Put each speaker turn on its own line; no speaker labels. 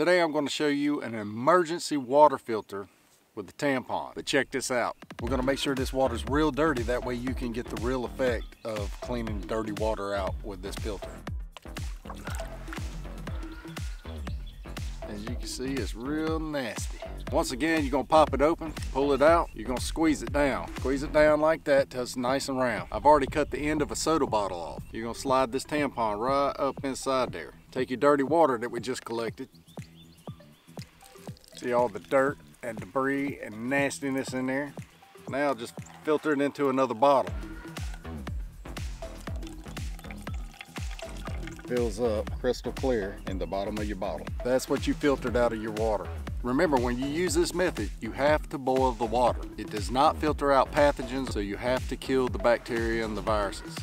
Today I'm going to show you an emergency water filter with the tampon. But check this out. We're going to make sure this water's real dirty. That way you can get the real effect of cleaning dirty water out with this filter. As you can see, it's real nasty. Once again, you're gonna pop it open, pull it out, you're gonna squeeze it down. Squeeze it down like that till it's nice and round. I've already cut the end of a soda bottle off. You're gonna slide this tampon right up inside there. Take your dirty water that we just collected. See all the dirt and debris and nastiness in there? Now just filter it into another bottle. fills up crystal clear in the bottom of your bottle. That's what you filtered out of your water. Remember, when you use this method, you have to boil the water. It does not filter out pathogens, so you have to kill the bacteria and the viruses.